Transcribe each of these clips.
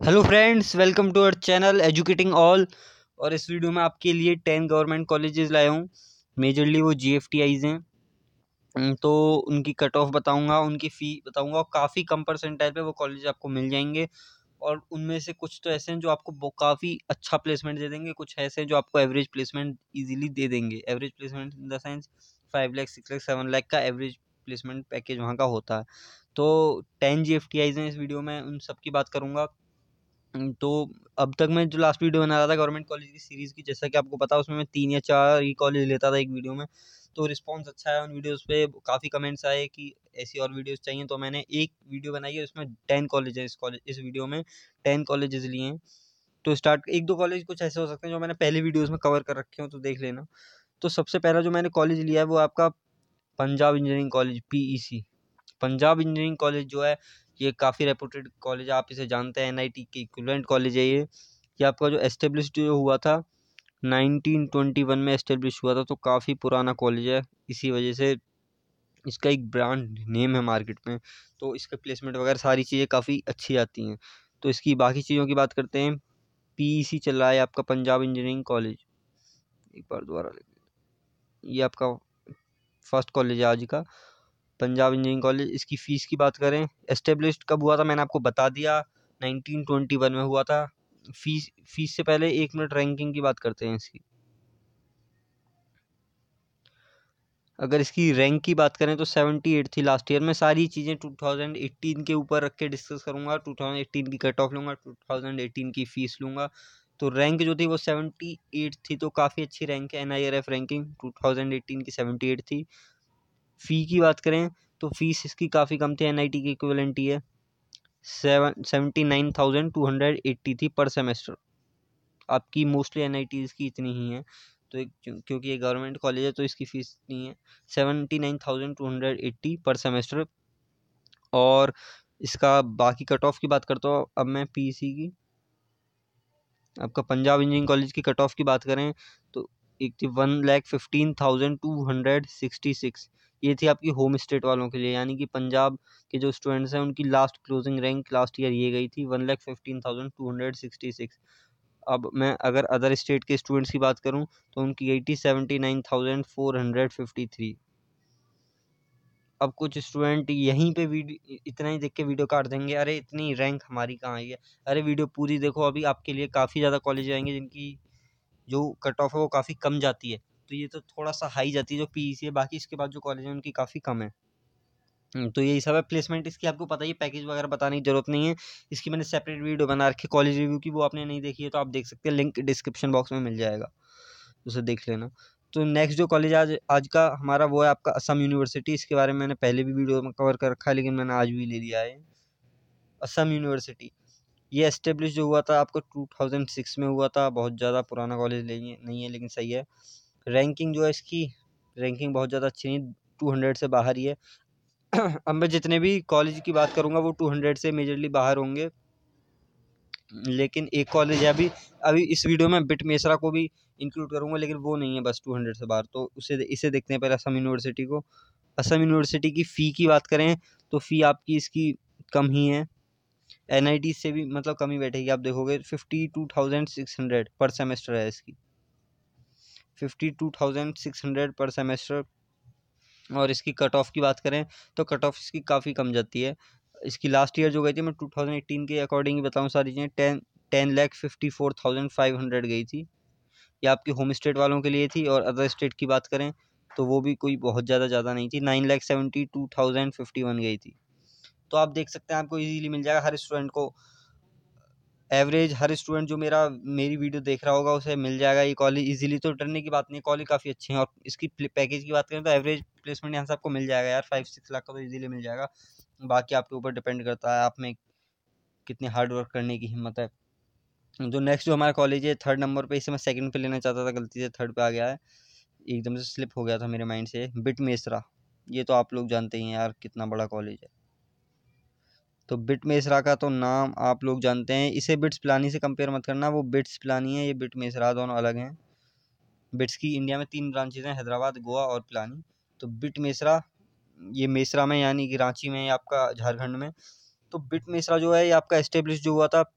Hello friends welcome to our channel educating all और इस video में आपके लिए टेन गवर्नमेंट कॉलेजेस लाया हूँ। मेजरली वो जी एफ़ टी आईज हैं। तो उनकी कट ऑफ़ बताऊँगा, उनकी फ़ी बताऊँगा और काफ़ी कम परसेंटाइल पे वो कॉलेज आपको मिल जाएँगे। और उनमें से कुछ तो ऐसे हैं जो आपको काफ़ी अच्छा प्लेसमेंट दे देंगे, कुछ ऐसे हैं जो आपको एवरेज प्लेसमेंट ईजिली दे देंगे। Average placement in the sense five lakh six lakh seven lakh का एवरेज प्लेसमेंट पैकेज वहाँ का होता है। तो ten G F T Is हैं इस वीडियो में, उन सब की बात करूँगा। तो अब तक मैं जो लास्ट वीडियो बना रहा था गवर्नमेंट कॉलेज की सीरीज़ की, जैसा कि आपको पता, उसमें मैं तीन या चार ही कॉलेज लेता था एक वीडियो में। तो रिस्पांस अच्छा है उन वीडियोस पे, काफ़ी कमेंट्स आए कि ऐसी और वीडियोस चाहिए। तो मैंने एक वीडियो बनाई है, उसमें टेन कॉलेज हैं इस कॉलेज इस वीडियो में टेन कॉलेजेस लिए हैं। तो स्टार्ट एक दो कॉलेज कुछ ऐसे हो सकते हैं जो मैंने पहले वीडियोज़ में कवर कर रखे हो तो देख लेना। तो सबसे पहला जो मैंने कॉलेज लिया है, वो आपका Punjab engineering college PEC Punjab engineering college जो है ये काफ़ी रेपूटेड कॉलेज आप इसे जानते हैं एनआईटी के इक्वलेंट कॉलेज है ये। ये आपका जो एस्टेब्लिश हुआ था 1921 में एस्टेब्लिश हुआ था तो काफ़ी पुराना कॉलेज है। इसी वजह से इसका एक ब्रांड नेम है मार्केट में। तो इसका प्लेसमेंट वगैरह सारी चीज़ें काफ़ी अच्छी आती हैं। तो इसकी बाकी चीज़ों की बात करते हैं। पीईसी चल रहा है आपका पंजाब इंजीनियरिंग कॉलेज एक बार दोबारा ये आपका फ़र्स्ट कॉलेज है आज का। पंजाब इंजीनियरिंग कॉलेज, इसकी फ़ीस की बात करें एस्टेब्लिश्ड कब हुआ था मैंने आपको बता दिया 1921 में हुआ था। फ़ीस फ़ीस से पहले एक मिनट रैंकिंग की बात करते हैं इसकी। अगर इसकी रैंक की बात करें तो सेवेंटी एट थी लास्ट ईयर में। सारी चीज़ें टू थाउज़ेंड एट्टीन के ऊपर रख के डिस्कस करूँगा टू थाउज़ेंड एट्टीन की कट ऑफ़ लूँगा टू थाउज़ेंड एट्टीन की फ़ीस लूँगा। तो रैंक जो थी वो सेवेंटी एट थी तो काफ़ी अच्छी रैंक है N I R F ranking two thousand eighteen की सेवेंटी एट थी। फ़ी की बात करें तो फ़ीस इसकी काफ़ी कम थी एन आई टी की इक्वलेंट ही है। Seven seventy nine thousand two hundred eighty थी पर सेमेस्टर आपकी मोस्टली एन आई टीज़ की इतनी ही है तो एक क्योंकि ये गवर्नमेंट कॉलेज है तो इसकी फ़ीस इतनी है। Seventy nine thousand two hundred eighty per semester और इसका बाकी कट ऑफ़ की बात करता हूँ, अब मैं पी सी की। आपका पंजाब इंजीनियरिंग कॉलेज की कट ऑफ़ की बात करें तो एक थी one lakh fifteen thousand two hundred sixty six ये थी आपकी होम स्टेट वालों के लिए, यानी कि पंजाब के जो स्टूडेंट्स हैं, उनकी last closing rank last year ये गई थी one lakh fifteen thousand two hundred sixty six अब मैं अगर अदर स्टेट के स्टूडेंट्स की बात करूँ तो उनकी गई थी seventy nine thousand four hundred fifty three अब कुछ स्टूडेंट यहीं पे वीडियो इतना ही देख के वीडियो काट देंगे, अरे इतनी रैंक हमारी कहाँ आई है? अरे वीडियो पूरी देखो, अभी आपके लिए काफ़ी ज़्यादा कॉलेज आएँगे, जिनकी जो कट ऑफ़ है वो काफ़ी कम जाती है। तो ये तो थोड़ा सा हाई जाती है जो पी है बाकी इसके बाद जो कॉलेज है उनकी काफ़ी कम है। हम्म, तो यही सब है। प्लेसमेंट इसकी आपको पता ही पैकेज वगैरह बताने की ज़रूरत नहीं है। इसकी मैंने सेपरेट वीडियो बना रखी कॉलेज रिव्यू की वो आपने नहीं देखी है तो आप देख सकते हैं। लिंक डिस्क्रिप्शन बॉक्स में मिल जाएगा। उसे देख लेना। तो नेक्स्ट जो कॉलेज आज आज का हमारा वो है आपका असम यूनिवर्सिटी इसके बारे में मैंने पहले भी वीडियो में कवर कर रखा है लेकिन मैंने आज भी ले लिया है। असम यूनिवर्सिटी ये एस्टेब्लिश जो हुआ था आपको टू थाउज़ेंड सिक्स में हुआ था। बहुत ज़्यादा पुराना कॉलेज नहीं है लेकिन सही है। रैंकिंग जो है इसकी रैंकिंग बहुत ज़्यादा अच्छी नहीं टू हंड्रेड से बाहर ही है। अब मैं जितने भी कॉलेज की बात करूँगा, वो टू हंड्रेड से मेजरली बाहर होंगे। लेकिन एक कॉलेज है, अभी अभी इस वीडियो में बिट मेसरा को भी इंक्लूड करूँगा, लेकिन वो नहीं है बस टू हंड्रेड से बाहर तो उसे, इसे देखते हैं पहले असम यूनिवर्सिटी को। असम यूनिवर्सिटी की फ़ी की बात करें तो फ़ी आपकी इसकी कम ही है। एनआईटी से भी मतलब कम ही बैठेगी, आप देखोगे fifty two thousand six hundred per semester है इसकी। Fifty two thousand six hundred per semester और इसकी कट ऑफ़ की बात करें तो कट ऑफ़ इसकी काफ़ी कम जाती है। इसकी लास्ट ईयर जो गई थी, मैं टू थाउज़ेंड एटीन के अकॉर्डिंग बताऊँ सारी चीज़ें ten ten lakh fifty four thousand five hundred गई थी। ये आपकी होम स्टेट वालों के लिए थी और अदर स्टेट की बात करें तो वो भी कोई बहुत ज़्यादा ज़्यादा नहीं थी। Nine lakh seventy two thousand fifty one गई थी। तो आप देख सकते हैं, आपको इजीली मिल जाएगा हर स्टूडेंट को। एवरेज हर स्टूडेंट जो मेरा, मेरी वीडियो देख रहा होगा, उसे मिल जाएगा, ये कॉलेज इजीली तो डरने की बात नहीं कॉलेज काफ़ी अच्छे हैं, और इसकी पैकेज की बात करें तो एवरेज प्लेसमेंट यहाँ से आपको मिल जाएगा यार फाइव सिक्स लाख का तो इजीली मिल जाएगा। बाकी आपके ऊपर डिपेंड करता है, आप में कितनी हार्ड वर्क करने की हिम्मत है। जो नेक्स्ट जो हमारा कॉलेज है थर्ड नंबर पे, इसे मैं सेकंड पे लेना चाहता था, गलती से थर्ड पे आ गया है। एकदम से स्लिप हो गया था मेरे माइंड से, बिट मेसरा, ये तो आप लोग जानते ही हैं यार, कितना बड़ा कॉलेज है। तो बिट मेसरा का तो नाम आप लोग जानते हैं। इसे बिट्स प्लानी से कंपेयर मत करना, वो बिट्स प्लानी है, ये बिट मेसरा दोनों अलग हैं। बिट्स की इंडिया में तीन ब्रांचेज हैं, हैदराबाद, गोवा और प्लानी। तो बिट मेसरा, ये मेसरा में यानी कि रांची में आपका झारखंड में। तो बिट मेसरा जो है, ये आपका इस्टेब्लिश जो हुआ था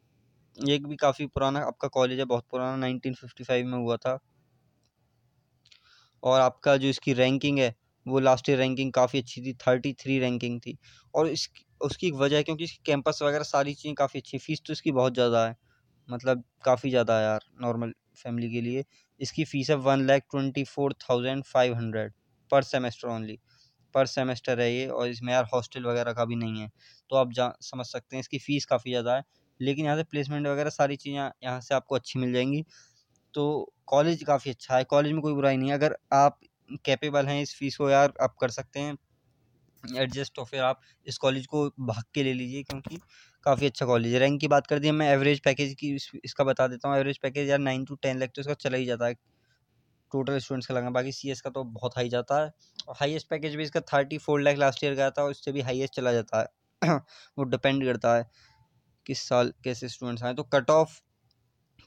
एक भी काफ़ी पुराना, आपका कॉलेज है, बहुत पुराना 1955 में हुआ था। और आपका जो इसकी रैंकिंग है, वो लास्ट ईयर रैंकिंग काफ़ी अच्छी थी थर्टी थ्री रैंकिंग थी। और इस उसकी एक वजह है क्योंकि कैंपस वगैरह सारी चीज़ें काफ़ी अच्छी फ़ीस तो इसकी बहुत ज़्यादा है मतलब काफ़ी ज़्यादा है यार नॉर्मल फैमिली के लिए। इसकी फ़ीस है one lakh twenty four thousand five hundred per semester only per semester है ये और इसमें यार हॉस्टल वगैरह का भी नहीं है। तो आप जा, समझ सकते हैं, इसकी फ़ीस काफ़ी ज़्यादा है। लेकिन यहाँ से प्लेसमेंट वगैरह सारी चीज़ें यहाँ से आपको अच्छी मिल जाएँगी। तो कॉलेज काफ़ी अच्छा है कॉलेज में कोई बुराई नहीं है। अगर आप कैपेबल हैं इस फ़ीस को यार, आप कर सकते हैं। एडजस्ट तो फिर आप इस कॉलेज को भाग के ले लीजिए क्योंकि काफ़ी अच्छा कॉलेज है। रैंक की बात कर दी मैं एवरेज पैकेज की इस, इसका बता देता हूँ। एवरेज पैकेज यार नाइन टू टेन लैख तो इसका चला ही जाता है। टोटल स्टूडेंट्स का लगा बाकी सीएस का तो बहुत हाई जाता है। और हाईएस्ट पैकेज भी इसका thirty four lakh last year गया था और इससे भी हाईएस्ट चला जाता है। वो डिपेंड करता है किस साल कैसे स्टूडेंट्स आए। तो कट ऑफ़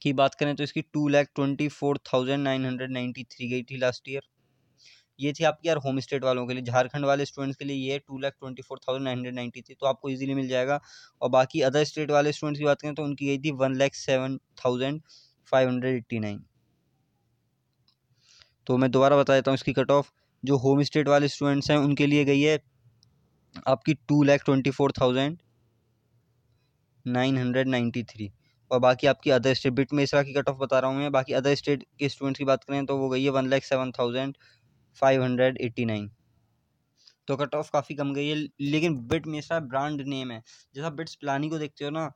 की बात करें तो इसकी two lakh twenty four thousand nine hundred ninety three गई थी लास्ट ईयर ये थी आपकी यार होम स्टेट वालों के लिए। झारखंड वाले स्टूडेंट्स के लिए ये two lakh twenty four thousand nine hundred ninety थी तो आपको इजीली मिल जाएगा। और बाकी अदर स्टेट वाले स्टूडेंट्स की बात करें तो उनकी गई थी one lakh seven thousand five hundred eighty nine तो मैं दोबारा बता देता हूँ इसकी कट ऑफ़ जो होम स्टेट वाले स्टूडेंट्स हैं, उनके लिए गई है आपकी two lakh twenty four thousand nine hundred ninety three और बाकी आपकी अदर स्टेट बिट में इस इसरा की कट ऑफ़ बता रहा हूँ मैं। बाकी अदर स्टेट के स्टूडेंट्स की बात करें तो वो गई है one lakh seven thousand five hundred eighty nine. तो कट ऑफ़ काफ़ी कम गई है, लेकिन बिट मिश्रा ब्रांड नेम है। जैसा बिट्स प्लानी को देखते हो ना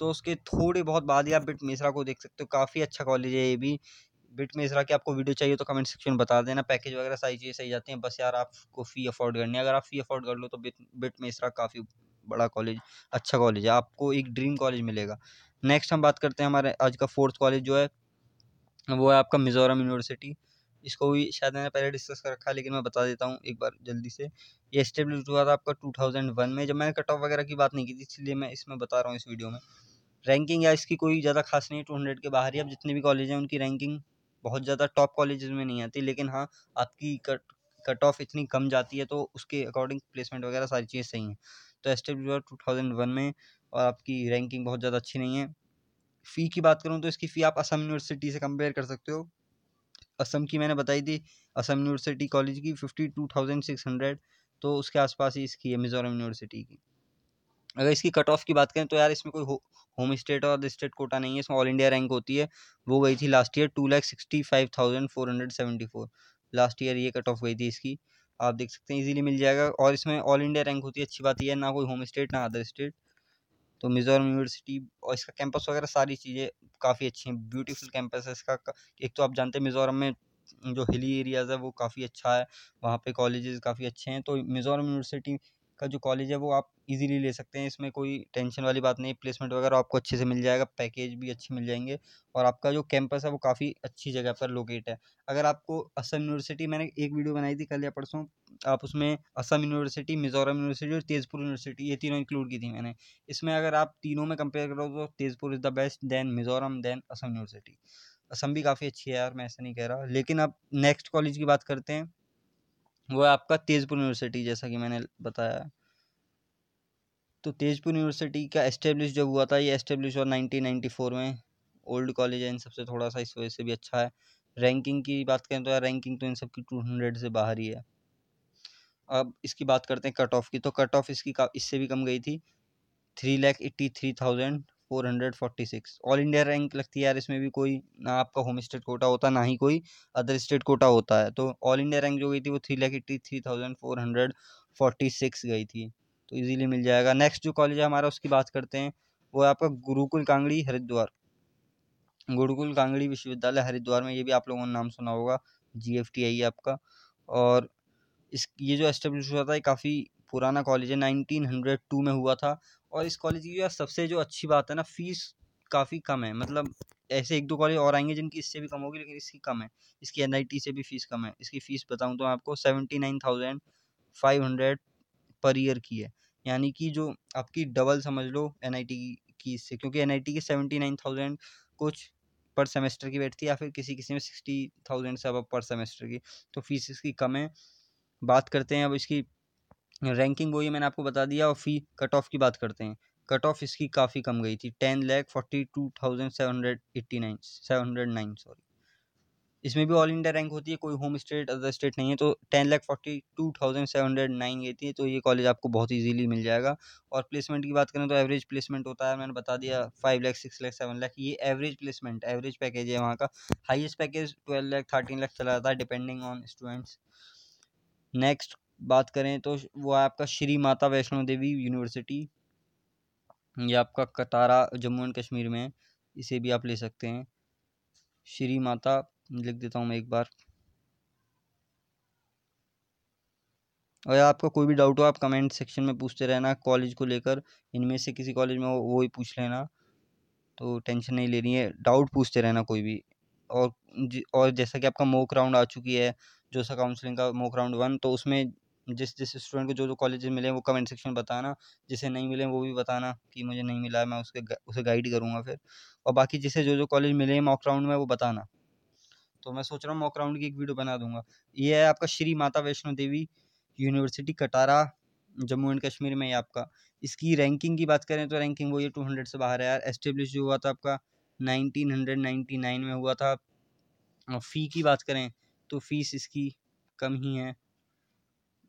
तो उसके थोड़े बहुत बाद ही आप बिट मिश्रा को देख सकते हो। काफ़ी अच्छा कॉलेज है ये भी। बिट मिश्रा की आपको वीडियो चाहिए तो कमेंट सेक्शन में बता देना। पैकेज वगैरह सारी चीज़ें सही जाती हैं। बस यार आपको फ़ी अफोर्ड करनी है। अगर आप फ़ी अफोर्ड कर लो तो बिट बिट मिश्रा काफ़ी बड़ा कॉलेज अच्छा कॉलेज है। आपको एक ड्रीम कॉलेज मिलेगा। नेक्स्ट हम बात करते हैं हमारे आज का फोर्थ कॉलेज जो है, वो है आपका मिज़ोरम यूनिवर्सिटी। इसको भी शायद मैंने पहले डिस्कस कर रखा है, लेकिन मैं बता देता हूँ एक बार जल्दी से। ये स्टेब्लिश हुआ था आपका 2001 में, जब मैंने कट ऑफ़ वगैरह की बात नहीं की थी, इसलिए मैं इसमें बता रहा हूँ इस वीडियो में। रैंकिंग या इसकी कोई ज़्यादा खास नहीं है टू हंड्रेड के बाहर ही, अब जितने भी कॉलेज हैं, उनकी रैंकिंग बहुत ज़्यादा टॉप कॉलेज में नहीं आती, लेकिन हाँ आपकी कट कट ऑफ़ इतनी कम जाती है तो उसके अकॉर्डिंग प्लेसमेंट वगैरह सारी चीज़ें सही हैं। तो एस हुआ टू थाउज़ेंड वन में, और आपकी रैंकिंग बहुत ज़्यादा अच्छी नहीं है। फ़ी की बात करूँ तो इसकी फ़ी आप असम यूनिवर्सिटी से कंपेयर कर सकते हो। असम की मैंने बताई थी असम यूनिवर्सिटी कॉलेज की fifty two thousand six hundred तो उसके आसपास ही इसकी है मिज़ोरम यूनिवर्सिटी की। अगर इसकी कट ऑफ़ की बात करें तो यार इसमें कोई हो, होम स्टेट और स्टेट कोटा नहीं है इसमें ऑल इंडिया रैंक होती है। वो गई थी last year two lakh sixty five thousand four hundred seventy four last year ये कट ऑफ़ गई थी इसकी। आप देख सकते हैं इजीली मिल जाएगा। और इसमें ऑल इंडिया रैंक होती है अच्छी बात यह है ना कोई होम स्टेट ना अदर स्टेट तो मिज़ोरम यूनिवर्सिटी और इसका कैंपस वगैरह सारी चीज़ें काफ़ी अच्छी हैं, ब्यूटीफुल कैंपस है इसका एक तो आप जानते हैं मिज़ोरम में जो हिली एरियाज़ है वो काफ़ी अच्छा है, वहाँ पे कॉलेजेस काफ़ी अच्छे हैं तो मिज़ोरम यूनिवर्सिटी का जो कॉलेज है वो आप इजीली ले सकते हैं। इसमें कोई टेंशन वाली बात नहीं प्लेसमेंट वगैरह आपको अच्छे से मिल जाएगा। पैकेज भी अच्छे मिल जाएँगे। और आपका जो कैंपस है वो काफ़ी अच्छी जगह पर लोकेट है। अगर आपको असम यूनिवर्सिटी मैंने एक वीडियो बनाई थी कल या परसों। आप उसमें असम यूनिवर्सिटी मिज़ोरम यूनिवर्सिटी और तेज़पुर यूनिवर्सिटी ये तीनों इंक्लूड की थी मैंने। इसमें अगर आप तीनों में कंपेयर करो तो Tezpur is the best than Mizoram than Assam university Assam भी काफ़ी अच्छी है यार, मैं ऐसा नहीं कह रहा। लेकिन अब नेक्स्ट कॉलेज की बात करते हैं। वो है आपका तेज़पुर यूनिवर्सिटी, जैसा कि मैंने बताया। तो तेजपुर यूनिवर्सिटी का एस्टेब्लिश जब हुआ था, ये एस्टेब्लिश हुआ 1994 में। ओल्ड कॉलेज है, इन सबसे थोड़ा सा इस वजह से भी अच्छा है। रैंकिंग की बात करें तो यार, रैंकिंग तो इन सब की टू हंड्रेड से बाहर ही है। अब इसकी बात करते हैं कट ऑफ़ की। तो कट ऑफ़ इसकी इससे भी कम गई थी। Three lakh eighty three thousand four hundred forty six. All India rank लगती है यार, इसमें भी कोई ना आपका होम स्टेट कोटा होता, ना ही कोई अदर स्टेट कोटा होता है। तो ऑल इंडिया रैंक जो गई थी वो three lakh eighty three thousand four hundred forty six गई थी तो इजीली मिल जाएगा। नेक्स्ट जो कॉलेज है हमारा, उसकी बात करते हैं, वो है आपका गुरुकुल कांगड़ी हरिद्वार। गुरुकुल कांगड़ी विश्वविद्यालय हरिद्वार में, ये भी आप लोगों ने नाम सुना होगा जी एफ़ टी आई आपका। और इस, ये जो एस्टेब्लिश हुआ था, ये काफ़ी पुराना कॉलेज है, नाइनटीन हंड्रेड टू में हुआ था। और इस कॉलेज की सबसे जो अच्छी बात है ना, फ़ीस काफ़ी कम है। मतलब ऐसे एक दो कॉलेज और आएँगे जिनकी इससे भी कम होगी, लेकिन इसकी कम है। इसकी एनआईटी से भी फ़ीस कम है। इसकी फ़ीस बताऊँ तो आपको seventy nine thousand five hundred per year की है। यानी कि जो आपकी डबल समझ लो एनआईटी की इससे, क्योंकि एन की सेवेंटी नाइन थाउज़ेंड कुछ पर सेमेस्टर की बैठती है या फिर किसी किसी में सिक्सटी थाउज़ेंड से अब पर सेमेस्टर की तो फ़ीस इसकी कम है। बात करते हैं अब इसकी रैंकिंग वही मैंने आपको बता दिया, और फ़ी कट ऑफ़ की बात करते हैं। कट ऑफ़ इसकी काफ़ी कम गई थी ten lakh forty two thousand seven hundred eighty nine seven hundred nine sorry इसमें भी ऑल इंडिया रैंक होती है, कोई होम स्टेट अदर स्टेट नहीं है तो ten lakh forty two thousand seven hundred nine गई थी तो ये कॉलेज आपको बहुत ईजीली मिल जाएगा। और प्लेसमेंट की बात करें तो एवरेज प्लेसमेंट होता है, मैंने बता दिया five lakh six lakh seven lakh ये एवरेज प्लेसमेंट एवरेज पैकेज है वहाँ का। Highest package twelve lakh thirteen lakh चला जाता है डिपेंडिंग ऑन स्टूडेंट्स नेक्स्ट बात करें तो वो है आपका श्री माता वैष्णो देवी यूनिवर्सिटी। ये आपका कटारा जम्मू एंड कश्मीर में इसे भी आप ले सकते हैं। श्री माता, लिख देता हूँ मैं एक बार। और आपका कोई भी डाउट हो, आप कमेंट सेक्शन में पूछते रहना कॉलेज को लेकर, इनमें से किसी कॉलेज में हो, वो ही पूछ लेना। तो टेंशन नहीं लेनी है डाउट पूछते रहना कोई भी। और और जैसा कि आपका मोक राउंड आ चुकी है जो सा काउंसलिंग का मोक राउंड वन तो उसमें जिस जिस स्टूडेंट को जो जो कॉलेज मिले वो कमेंट सेक्शन में बताना, जिसे नहीं मिले वो भी बताना कि मुझे नहीं मिला है मैं उसके उसे गाइड करूँगा फिर। और बाकी जिसे जो जो कॉलेज मिले मॉक राउंड में, वो बताना। तो मैं सोच रहा हूँ मॉक राउंड की एक वीडियो बना दूँगा। ये है आपका श्री माता वैष्णो देवी यूनिवर्सिटी कटारा, जम्मू एंड कश्मीर में ही आपका। इसकी रैंकिंग की बात करें तो रैंकिंग वो ये टू हंड्रेड से बाहर है यार। एस्टेब्लिश जो हुआ था आपका नाइनटीन हंड्रेड नाइन्टी नाइन में हुआ था। और फ़ी की बात करें तो फ़ीस इसकी कम ही है।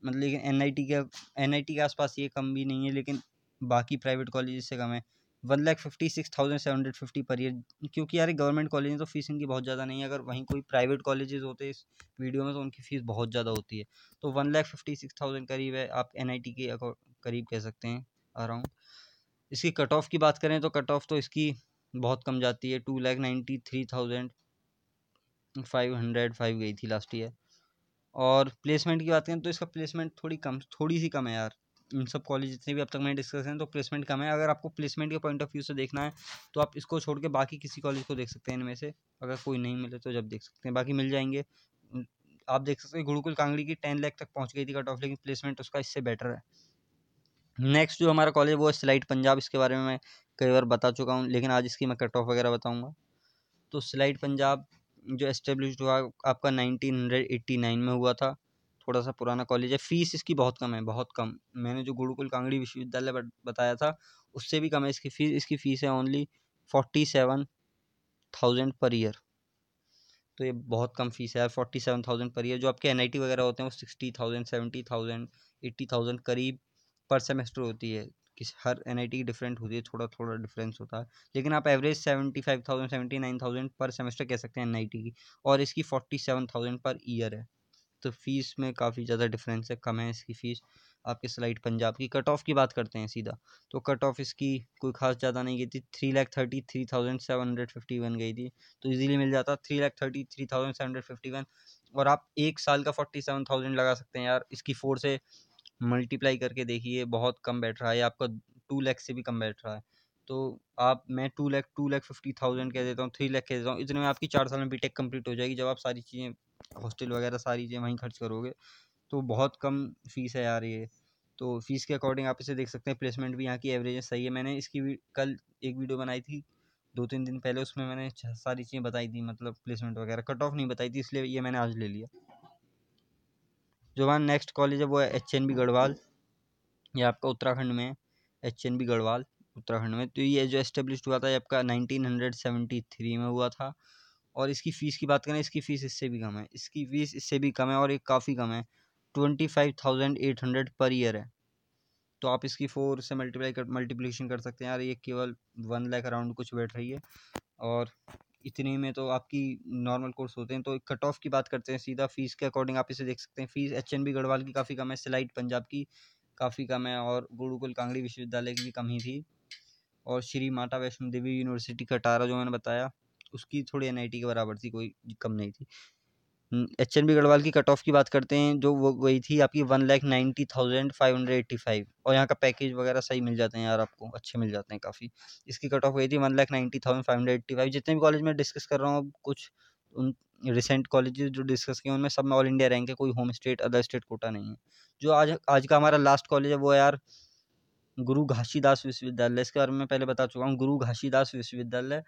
मतलब लेकिन एन आई टी के एन आई टी के आसपास ये कम भी नहीं है, लेकिन बाकी प्राइवेट कॉलेज से कम है। One lakh fifty six thousand seven hundred fifty per year क्योंकि यार गवर्नमेंट कॉलेज में तो फ़ीस इनकी बहुत ज़्यादा नहीं है। अगर वहीं कोई प्राइवेट कॉलेजेस होते इस वीडियो में तो उनकी फ़ीस बहुत ज़्यादा होती है। तो one lakh fifty six thousand करीब है, आप एन आई टी के करीब कह सकते हैं अराउंड इसकी कट ऑफ़ की बात करें तो कट ऑफ़ तो इसकी बहुत कम जाती है। Two lakh ninety three thousand five hundred five गई थी लास्ट ईयर और प्लेसमेंट की बात करें तो इसका प्लेसमेंट थोड़ी कम, थोड़ी सी कम है यार। इन सब कॉलेज जितने भी अब तक मैंने डिस्कस हैं तो प्लेसमेंट कम है। अगर आपको प्लेसमेंट के पॉइंट ऑफ़ व्यू से देखना है तो आप इसको छोड़ के बाकी किसी कॉलेज को देख सकते हैं इनमें से। अगर कोई नहीं मिले तो जब देख सकते हैं। बाकी मिल जाएँगे। आप देख सकते हैं गुरुकुल कांगड़ी की टेन लैख तक पहुँच गई थी कट ऑफ़, लेकिन प्लेसमेंट उसका इससे बेटर है। नेक्स्ट जो हमारा कॉलेज वो है स्लाइट पंजाब। इसके बारे में मैं कई बार बता चुका हूँ, लेकिन आज इसकी मैं कट ऑफ़ वगैरह बताऊँगा। तो स्लाइट पंजाब जो एस्टेब्लिश हुआ, आपका नाइनटीन हंड्रेड एट्टी नाइन में हुआ था थोड़ा सा पुराना कॉलेज है। फ़ीस इसकी बहुत कम है, बहुत कम। मैंने जो गुरुकुल कांगड़ी विश्वविद्यालय बताया था, उससे भी कम है, इसकी फ़ीस इसकी फ़ीस है only forty seven thousand per year. तो ये बहुत कम फ़ीस है forty seven thousand per year. जो आपके एनआईटी वगैरह होते हैं, वो sixty thousand, seventy thousand eighty thousand करीब पर सेमेस्टर होती है। किस, हर एन आई की डिफरेंट होती है थोड़ा थोड़ा डिफरेंस होता है। लेकिन आप average seventy five thousand seventy nine thousand per semester कह सकते हैं एन आई टी की, और इसकी forty seven thousand per year है। तो फ़ीस में काफ़ी ज़्यादा डिफरेंस है, कम है इसकी फ़ीस आपके स्लाइड पंजाब की कट ऑफ़ की बात करते हैं सीधा। तो कट ऑफ़ इसकी कोई खास ज़्यादा नहीं गई थी three lakh thirty three thousand seven hundred fifty one गई थी। तो इजीली मिल जाता three lakh thirty three thousand seven hundred fifty one और आप एक साल का फोर्टी सेवन थाउज़ेंड लगा सकते हैं यार, इसकी फोर से मल्टीप्लाई करके देखिए, बहुत कम बैठ रहा है आपका टू लैख से भी कम बैठ रहा है। तो आप, मैं two lakh two lakh fifty thousand कह देता हूँ, थ्री लैख कह देता हूँ, इतने में आपकी चार साल में बीटेक कंप्लीट हो जाएगी, जब आप सारी चीज़ें हॉस्टल वगैरह सारी चीज़ें वहीं खर्च करोगे तो बहुत कम फ़ीस है यार ये। तो फ़ीस के अकॉर्डिंग आप इसे देख सकते हैं प्लेसमेंट भी यहाँ की एवरेज सही है। मैंने इसकी कल एक वीडियो बनाई थी, दो तीन दिन पहले, उसमें मैंने सारी चीज़ें बताई थी मतलब प्लेसमेंट वगैरह कट ऑफ़ नहीं बताई थी, इसलिए ये मैंने आज ले लिया। जो हमारा नेक्स्ट कॉलेज है वो है एच एन बी गढ़वाल, ये आपका उत्तराखंड में है H N B Garhwal, Uttarakhand में। तो ये जो एस्टेब्लिश हुआ था, ये आपका नाइनटीन हंड्रेड सेवेंटी थ्री में हुआ था। और इसकी फ़ीस की बात करें, इसकी फ़ीस इससे भी कम है। इसकी फ़ीस इससे भी कम है और ये काफ़ी कम है। Twenty five thousand eight hundred per year है। तो आप इसकी फोर से मल्टीप्लाई कर मल्टीप्लिकेशन कर सकते हैं। यार, ये केवल वन लाख अराउंड कुछ बैठ रही है। और इतने में तो आपकी नॉर्मल कोर्स होते हैं तो कट ऑफ़ की बात करते हैं, सीधा फ़ीस के अकॉर्डिंग आप इसे देख सकते हैं। Fees H N B Garhwal की काफ़ी कम है सिलाइट पंजाब की काफ़ी कम है और गुरुकुल कांगड़ी विश्वविद्यालय की भी कम ही थी। और श्री माता वैष्णो देवी यूनिवर्सिटी कटारा जो मैंने बताया, उसकी थोड़ी एनआईटी के बराबर थी, कोई कम नहीं थी। एच एन बी गढ़वाल की कट ऑफ़ की बात करते हैं, जो वो गई थी आपकी one lakh ninety thousand five hundred eighty five और यहाँ का पैकेज वगैरह सही मिल जाते हैं यार आपको, अच्छे मिल जाते हैं काफ़ी। इसकी कट ऑफ़ गई थी one lakh ninety thousand five hundred eighty five जितने भी कॉलेज में डिस्कस कर रहा हूँ कुछ उन रिसेंट कॉलेजेस जो डिस्कस किए उनमें सब में ऑल इंडिया रैंक है, कोई home state other state quota नहीं है। जो आज आज का हमारा लास्ट कॉलेज है, वो यार गुरु घासीदास विश्वविद्यालय। इसके बारे में पहले बता चुका हूँ, गुरु घासीदास विश्वविद्यालय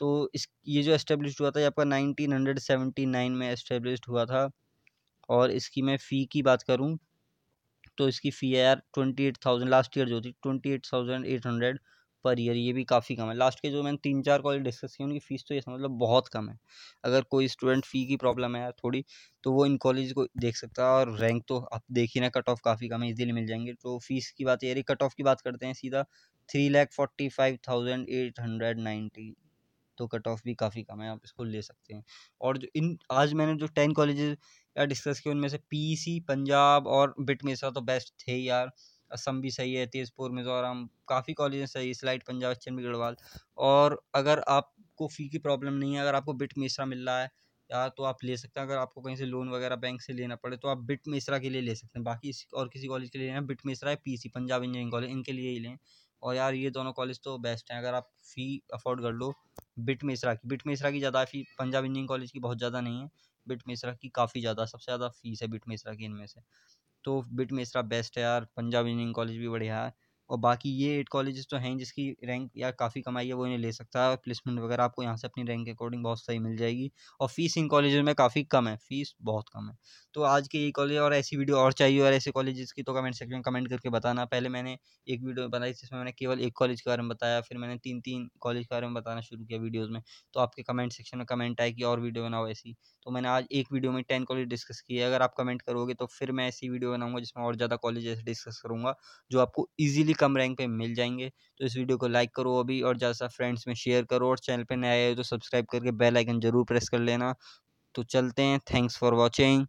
तो इस, ये जो एस्टेब्लिश हुआ था, ये आपका नाइनटीन हंड्रेड सेवेंटी नाइन में इस्टेब्लिश हुआ था। और इसकी मैं फ़ी की बात करूँ तो इसकी फ़ी है यार twenty eight thousand, last year जो थी, twenty eight thousand eight hundred per year. ये भी काफ़ी कम है। लास्ट के जो मैंने तीन चार कॉलेज डिस्कस किए, उनकी फ़ीस तो ये मतलब बहुत कम है। अगर कोई स्टूडेंट फ़ी की प्रॉब्लम है यार थोड़ी तो वो इन कॉलेज को देख सकता है। और रैंक तो आप देख ही ना, कट ऑफ़ काफ़ी कम है, इजीली मिल जाएँगे। तो फ़ीस की बात ये कट ऑफ़ की बात करते हैं सीधा, three lakh forty five thousand eight hundred ninety. तो कट ऑफ़ भी काफ़ी कम है, आप इसको ले सकते हैं। और जो इन, आज मैंने जो टेन कॉलेजेस या डिस्कस किए उनमें से पी पंजाब और बिट मेसा तो बेस्ट थे यार। असम भी सही है, तेज़पुर, मिज़ोरम, काफ़ी कॉलेज सही स्लाइट पंजाब चंडीगढ़ गढ़वाल और अगर आपको फ़ी की प्रॉब्लम नहीं है, अगर आपको बिट मिश्रा मिल रहा है, या तो आप ले सकते हैं, अगर आपको कहीं से लोन वगैरह बैंक से लेना पड़े तो आप बिट मिश्रा के लिए ले सकते हैं। बाकी और किसी कॉलेज के लिए लेना, बिट मिश्रा है, पीसी, पंजाब इंजीनियरिंग कॉलेज, इनके लिए ही लें। और यार, ये दोनों कॉलेज तो बेस्ट हैं, अगर आप फ़ी अफोर्ड कर लो बिट मिश्रा की, बिट मिश्रा की ज़्यादा फ़ी पंजाब इंजीनियरिंग कॉलेज की बहुत ज़्यादा नहीं है, बिट मिश्रा की काफ़ी ज़्यादा, सबसे ज़्यादा फ़ीस है बिट मिश्रा की इनमें से। तो बिट मिश्रा बेस्ट है यार, पंजाब इंजीनियरिंग कॉलेज भी बढ़िया है। और बाकी ये एट कॉलेजेस तो हैं जिसकी रैंक या काफ़ी कमाई है, वो इन्हें ले सकता है। प्लेसमेंट वगैरह आपको यहाँ से अपनी रैंक के अकॉर्डिंग बहुत सही मिल जाएगी और फ़ीस इन कॉलेज में काफ़ी कम है, फ़ीस बहुत कम है। तो आज के ये कॉलेज और ऐसी वीडियो और चाहिए और ऐसे कॉलेजेस की तो कमेंट सेक्शन में कमेंट करके बताना। पहले मैंने एक वीडियो बनाई जिसमें मैंने केवल एक कॉलेज के बारे में बताया, फिर मैंने तीन तीन कॉलेज के बारे में बताना शुरू किया वीडियोज़ में। तो आपके कमेंट सेक्शन में कमेंट आए कि और वीडियो बनाओ ऐसी। तो मैंने आज एक वीडियो में टेन कॉलेज डिस्कस किए। अगर आप कमेंट करोगे तो फिर मैं ऐसी वीडियो बनाऊँगा जिसमें और ज़्यादा कॉलेज ऐसे डिस्कस करूँगा, जो आपको ईजिली कम रैंक पे मिल जाएँगे। तो इस वीडियो को लाइक करो अभी और ज़्यादा सा फ्रेंड्स में शेयर करो और चैनल पे नए आए हो तो सब्सक्राइब करके बेल आइकन ज़रूर प्रेस कर लेना। तो चलते हैं। Thanks for watching